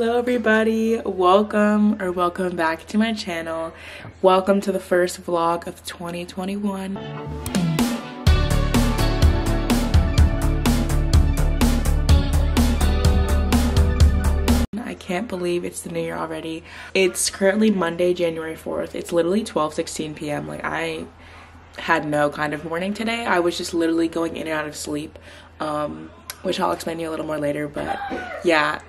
Hello everybody, welcome or welcome back to my channel. Welcome to the first vlog of 2021. I can't believe it's the new year already. It's currently Monday, January 4th. It's literally 12 16 p.m. Like I had no kind of morning today. I was just literally going in and out of sleep. Um, which I'll explain to you a little more later, but yeah,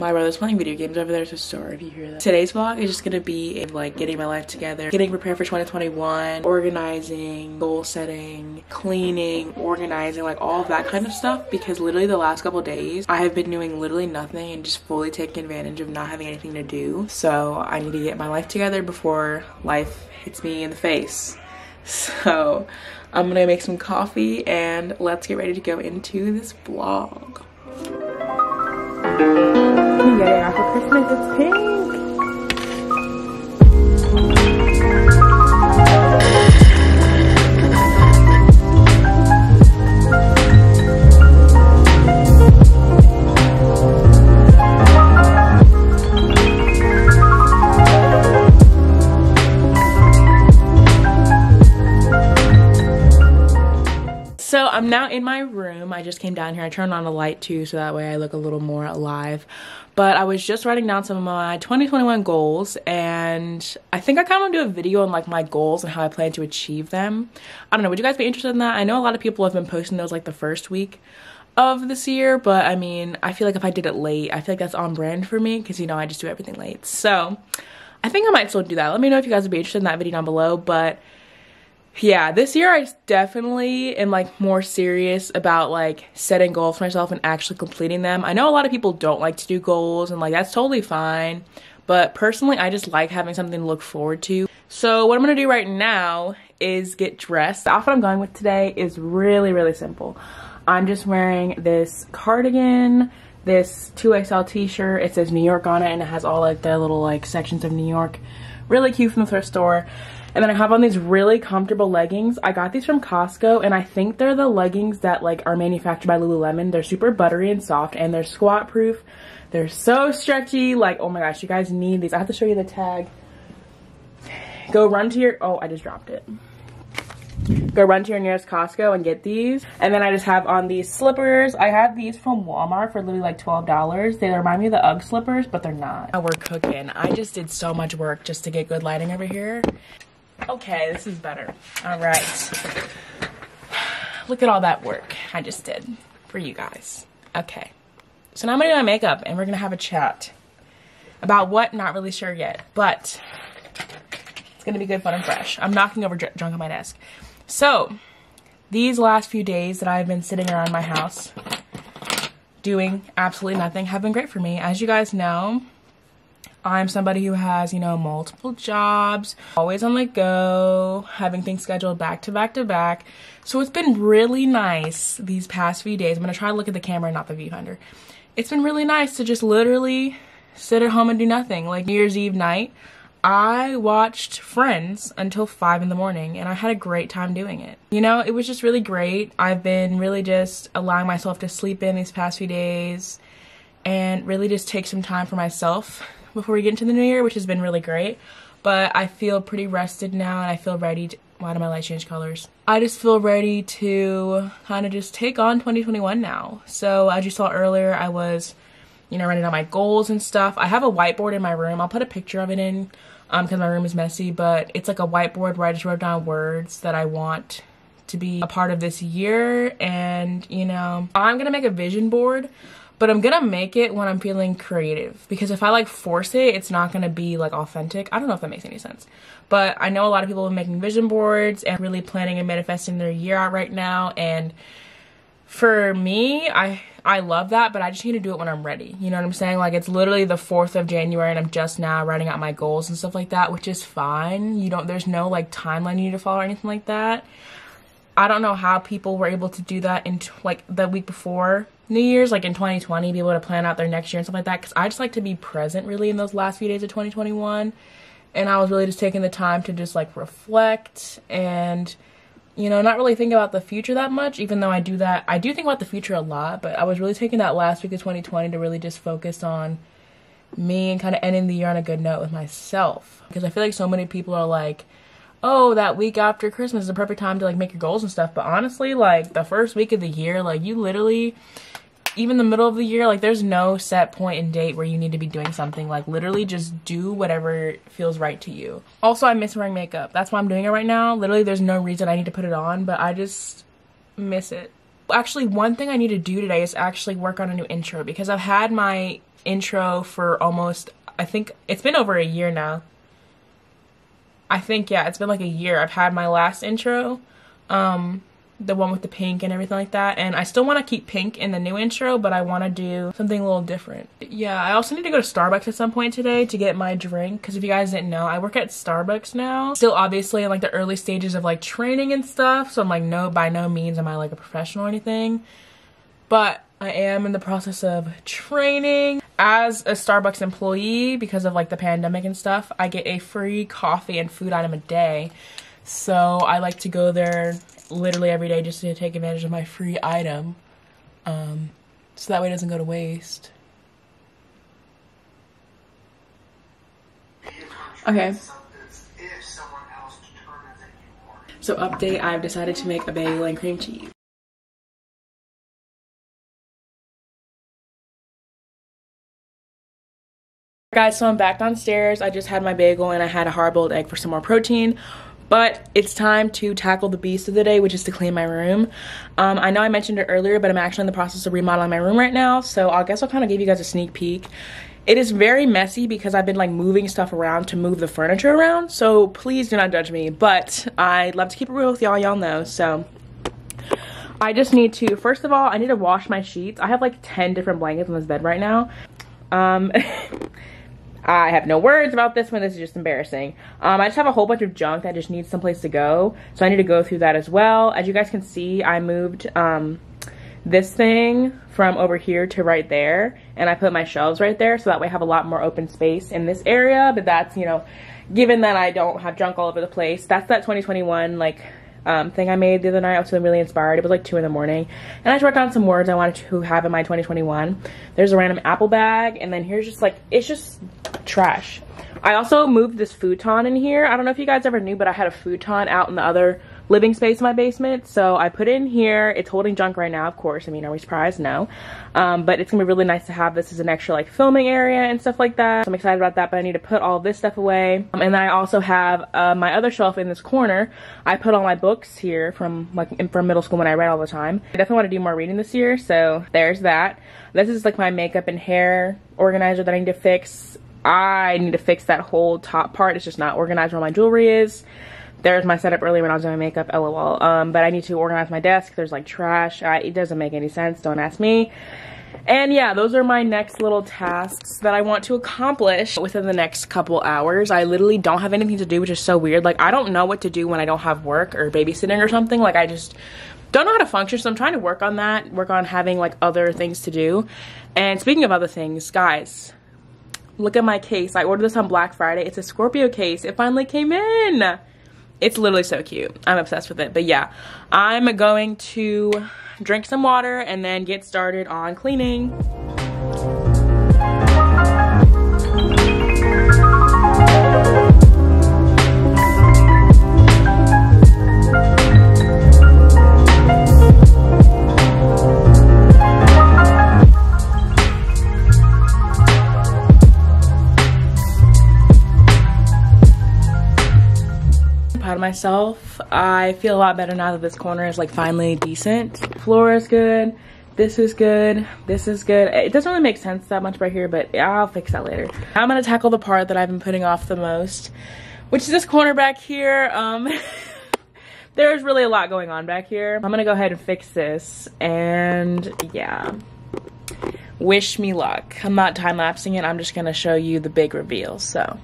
my brother's playing video games over there, so sorry if you hear that. Today's vlog is just gonna be like getting my life together, getting prepared for 2021, organizing, goal setting, cleaning, organizing, like all that kind of stuff because literally the last couple days I have been doing literally nothing and just fully taking advantage of not having anything to do. So I need to get my life together before life hits me in the face. So I'm gonna make some coffee and let's get ready to go into this vlog. It's pink. Now in my room. I just came down here. I turned on a light too, so that way I look a little more alive. But I was just writing down some of my 2021 goals, and I think I kind of want to do a video on like my goals and how I plan to achieve them. I don't know. Would you guys be interested in that? I know a lot of people have been posting those like the first week of this year, but I mean, I feel like if I did it late, I feel like that's on brand for me because you know I just do everything late. So I think I might still do that. Let me know if you guys would be interested in that video down below, but yeah, this year I definitely am like more serious about like setting goals for myself and actually completing them. I know a lot of people don't like to do goals and like that's totally fine, but personally I just like having something to look forward to. So what I'm gonna do right now is get dressed. The outfit I'm going with today is really, really simple. I'm just wearing this cardigan, this 2XL t-shirt. It says New York on it and it has all like the little like sections of New York. Really cute from the thrift store. And then I have on these really comfortable leggings. I got these from Costco and I think they're the leggings that like are manufactured by Lululemon. They're super buttery and soft and they're squat proof. They're so stretchy. Like, oh my gosh, you guys need these. I have to show you the tag. Go run to your, oh, I just dropped it. Go run to your nearest Costco and get these. And then I just have on these slippers. I have these from Walmart for literally like $12. They remind me of the UGG slippers, but they're not. Now We're cooking. I just did so much work just to get good lighting over here. Okay, this is better. All right. Look at all that work I just did for you guys. Okay. So now I'm gonna do my makeup and we're gonna have a chat about what, not really sure yet, but it's gonna be good, fun, and fresh. I'm knocking over drunk on my desk. So, these last few days that I've been sitting around my house doing absolutely nothing have been great for me. As you guys know, I'm somebody who has, you know, multiple jobs, always on the go, having things scheduled back to back to back. So it's been really nice these past few days. I'm to try to look at the camera, not the viewfinder. It's been really nice to just literally sit at home and do nothing. Like New Year's Eve night, I watched Friends until 5 in the morning and I had a great time doing it. You know, it was just really great. I've been really just allowing myself to sleep in these past few days and really just take some time for myself before we get into the new year, which has been really great. But I feel pretty rested now and I feel ready to, why did my light change colors? I just feel ready to kind of just take on 2021 now. So as you saw earlier, I was, you know, writing down my goals and stuff. I have a whiteboard in my room. I'll put a picture of it in because um, my room is messy, but it's like a whiteboard where I just wrote down words that I want to be a part of this year. And, you know, I'm going to make a vision board but I'm gonna make it when I'm feeling creative because if I like force it, it's not gonna be like authentic. I don't know if that makes any sense, but I know a lot of people are making vision boards and really planning and manifesting their year out right now. And for me, I I love that, but I just need to do it when I'm ready. You know what I'm saying? Like it's literally the 4th of January and I'm just now writing out my goals and stuff like that, which is fine. You don't there's no like timeline you need to follow or anything like that. I don't know how people were able to do that in like the week before New Year's, like in 2020, be able to plan out their next year and stuff like that. Because I just like to be present really in those last few days of 2021. And I was really just taking the time to just like reflect and you know, not really think about the future that much, even though I do that. I do think about the future a lot, but I was really taking that last week of 2020 to really just focus on me and kind of ending the year on a good note with myself. Because I feel like so many people are like, oh, that week after Christmas is the perfect time to like make your goals and stuff. But honestly, like the first week of the year, like you literally, even the middle of the year, like there's no set point and date where you need to be doing something. Like literally just do whatever feels right to you. Also, I miss wearing makeup. That's why I'm doing it right now. Literally, there's no reason I need to put it on, but I just miss it. Actually, one thing I need to do today is actually work on a new intro because I've had my intro for almost, I think it's been over a year now. I think, yeah, it's been like a year. I've had my last intro, um, the one with the pink and everything like that. And I still want to keep pink in the new intro, but I want to do something a little different. Yeah, I also need to go to Starbucks at some point today to get my drink. Because if you guys didn't know, I work at Starbucks now. Still obviously in like the early stages of like training and stuff. So I'm like, no, by no means am I like a professional or anything. But I am in the process of training as a Starbucks employee because of like the pandemic and stuff. I get a free coffee and food item a day. So I like to go there literally every day just to take advantage of my free item. Um, so that way it doesn't go to waste. Okay. So update, I've decided to make a bagel and cream cheese. Guys, so I'm back downstairs. I just had my bagel and I had a hard-boiled egg for some more protein. But it's time to tackle the beast of the day, which is to clean my room. Um, I know I mentioned it earlier, but I'm actually in the process of remodeling my room right now. So I guess I'll kind of give you guys a sneak peek. It is very messy because I've been like moving stuff around to move the furniture around. So please do not judge me. But I love to keep it real with y'all. Y'all know. So I just need to, first of all, I need to wash my sheets. I have like 10 different blankets on this bed right now. Um, I have no words about this one. This is just embarrassing. Um, I just have a whole bunch of junk that just needs someplace to go. So I need to go through that as well. As you guys can see, I moved um, this thing from over here to right there. And I put my shelves right there. So that way I have a lot more open space in this area. But that's, you know, given that I don't have junk all over the place. That's that 2021, like, um, thing I made the other night. I was feeling really inspired. It was like 2 in the morning. And I just wrote down some words I wanted to have in my 2021. There's a random apple bag. And then here's just like, it's just trash. I also moved this futon in here. I don't know if you guys ever knew, but I had a futon out in the other living space in my basement. So I put it in here. It's holding junk right now, of course. I mean, are we surprised? No. Um, but it's gonna be really nice to have this as an extra like filming area and stuff like that. So I'm excited about that, but I need to put all this stuff away. Um, and then I also have uh, my other shelf in this corner. I put all my books here from like from middle school when I read all the time. I definitely want to do more reading this year, so there's that. This is like my makeup and hair organizer that I need to fix. I need to fix that whole top part. It's just not organized where my jewelry is. There's my setup earlier when I was doing makeup, lol. Um, but I need to organize my desk. There's like trash. I, it doesn't make any sense. Don't ask me. And yeah, those are my next little tasks that I want to accomplish within the next couple hours. I literally don't have anything to do, which is so weird. Like, I don't know what to do when I don't have work or babysitting or something. Like, I just don't know how to function, so I'm trying to work on that, work on having like other things to do. And speaking of other things, guys, look at my case. I ordered this on Black Friday. It's a Scorpio case. It finally came in. It's literally so cute. I'm obsessed with it. But yeah, I'm going to drink some water and then get started on cleaning. Myself. I feel a lot better now that this corner is like finally decent. Floor is good. This is good. This is good. It doesn't really make sense that much right here, but I'll fix that later. I'm gonna tackle the part that I've been putting off the most, which is this corner back here. Um, there's really a lot going on back here. I'm gonna go ahead and fix this and yeah wish me luck. I'm not time-lapsing it. I'm just to show you the big reveal. So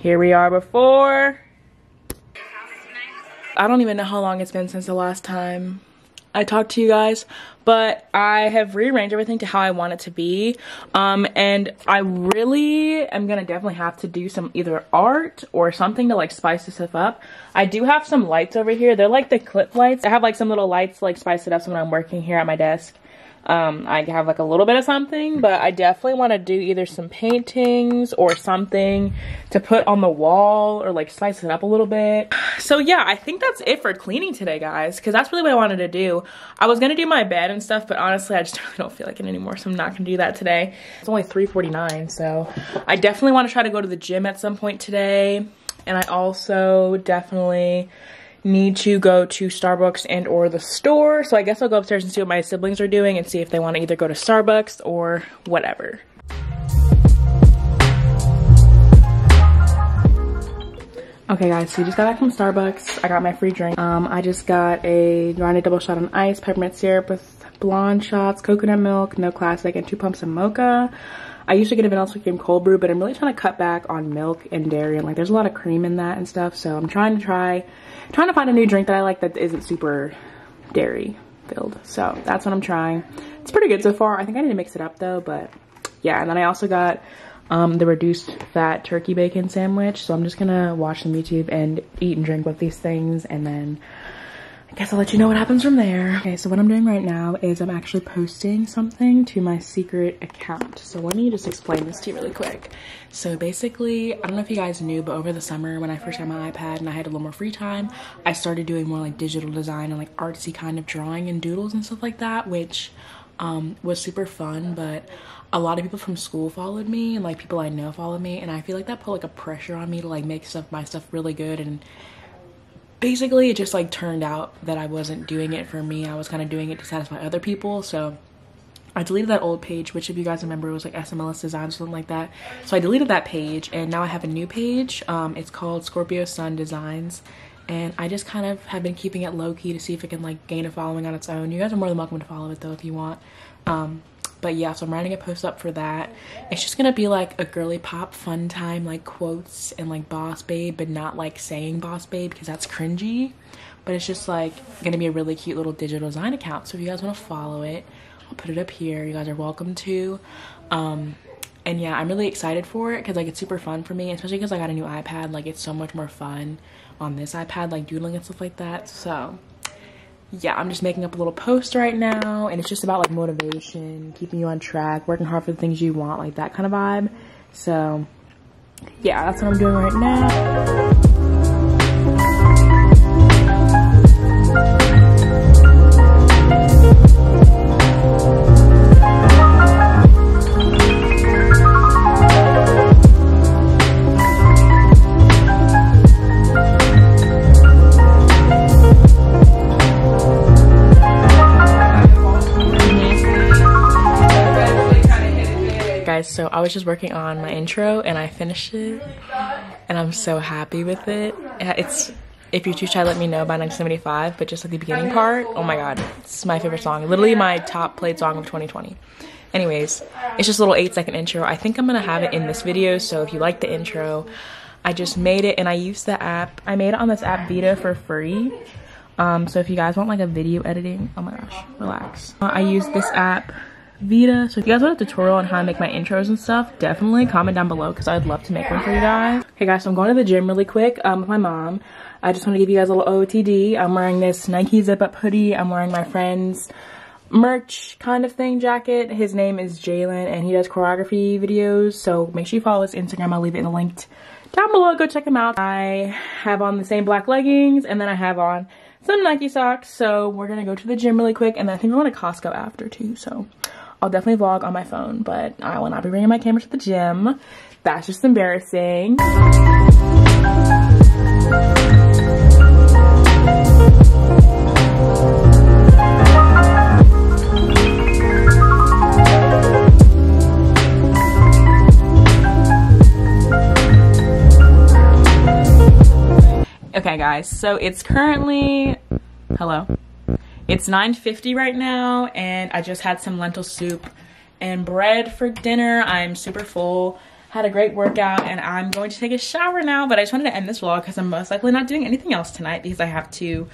here we are before I don't even know how long it's been since the last time I talked to you guys, but I have rearranged everything to how I want it to be. Um, and I really am gonna definitely have to do some either art or something to like spice this stuff up. I do have some lights over here. They're like the clip lights. I have like some little lights to like spice it up so when I'm working here at my desk um, I have like a little bit of something, but I definitely want to do either some paintings or something to put on the wall or like spice it up a little bit. So yeah, I think that's it for cleaning today, guys, because that's really what I wanted to do. I was going to do my bed and stuff, but honestly, I just really don't feel like it anymore, so I'm not going to do that today. It's only 3.49, so I definitely want to try to go to the gym at some point today. And I also definitely need to go to Starbucks and or the store. So I guess I'll go upstairs and see what my siblings are doing and see if they want to either go to Starbucks or whatever. Okay guys, so we just got back from Starbucks. I got my free drink. Um, I just got a grande double shot on ice, peppermint syrup with blonde shots, coconut milk, no classic, and two pumps of mocha. I used to get a vanilla cream cold brew, but I'm really trying to cut back on milk and dairy. And like, there's a lot of cream in that and stuff. So I'm trying to try, trying to find a new drink that I like that isn't super dairy filled. So that's what I'm trying. It's pretty good so far. I think I need to mix it up though, but yeah. And then I also got um, the reduced fat turkey bacon sandwich. So I'm just gonna watch some YouTube and eat and drink with these things and then I guess I'll let you know what happens from there. Okay, so what I'm doing right now is I'm actually posting something to my secret account. So let me just explain this to you really quick. So basically, I don't know if you guys knew, but over the summer when I first had my iPad and I had a little more free time, I started doing more like digital design and like artsy kind of drawing and doodles and stuff like that, which um, was super fun, but a lot of people from school followed me and like people I know followed me and I feel like that put like a pressure on me to like make stuff my stuff really good and basically it just like turned out that I wasn't doing it for me. I was kind of doing it to satisfy other people. So I deleted that old page, which if you guys remember, it was like SMLS Design or something like that. So I deleted that page and now I have a new page. Um, it's called Scorpio Sun Designs. And I just kind of have been keeping it low key to see if it can like gain a following on its own. You guys are more than welcome to follow it though if you want. Um, but yeah, so I'm writing a post up for that. It's just gonna be like a girly pop fun time, like quotes and like boss babe, but not like saying boss babe because that's cringy. But it's just like gonna be a really cute little digital design account. So if you guys wanna follow it, I'll put it up here. You guys are welcome to. Um, and yeah, I'm really excited for it because like it's super fun for me, especially because I got a new iPad. Like it's so much more fun on this iPad, like doodling and stuff like that. So yeah, I'm just making up a little post right now and it's just about like motivation, keeping you on track, working hard for the things you want, like that kind of vibe. So yeah, that's what I'm doing right now. Guys so i was just working on my intro and i finished it and i'm so happy with it. It's if you're too shy let me know by 1975 but just like the beginning part oh my god it's my favorite song. Literally my top played song of 2020 anyways it's just a little eight second intro. I think i'm gonna have it in this video so if you like the intro i just made it and i used the app. I made it on this app vita for free. Um so if you guys want like a video editing oh my gosh relax. Uh, i use this app Vita. So if you guys want a tutorial on how to make my intros and stuff, definitely comment down below because I'd love to make one for you guys. Okay guys, so I'm going to the gym really quick um, with my mom. I just want to give you guys a little OOTD. I'm wearing this Nike zip up hoodie. I'm wearing my friend's merch kind of thing jacket. His name is Jalen and he does choreography videos. So make sure you follow his Instagram. I'll leave it in the link down below. Go check him out. I have on the same black leggings and then I have on some Nike socks. So we're going to go to the gym really quick and then I think we're going to Costco after too. So I'll definitely vlog on my phone, but I will not be bringing my camera to the gym. That's just embarrassing. Okay guys, so it's currently, hello? It's 9.50 right now and I just had some lentil soup and bread for dinner. I'm super full, had a great workout and I'm going to take a shower now. But I just wanted to end this vlog because I'm most likely not doing anything else tonight because I have to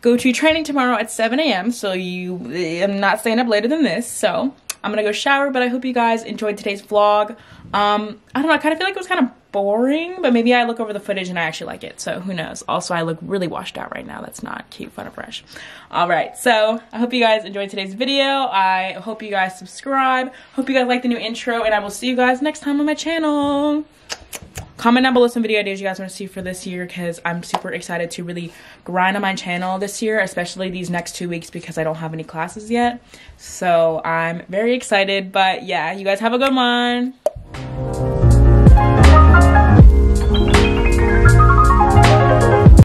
go to training tomorrow at 7 a.m. So you, I'm not staying up later than this. So I'm gonna go shower, but I hope you guys enjoyed today's vlog. Um, I don't know, I kind of feel like it was kind of boring, but maybe I look over the footage and I actually like it, so who knows. Also, I look really washed out right now. That's not cute, fun, or fresh. All right, so I hope you guys enjoyed today's video. I hope you guys subscribe. Hope you guys like the new intro, and I will see you guys next time on my channel. Comment down below some video ideas you guys want to see for this year because I'm super excited to really grind on my channel this year, especially these next two weeks because I don't have any classes yet. So I'm very excited, but yeah, you guys have a good one.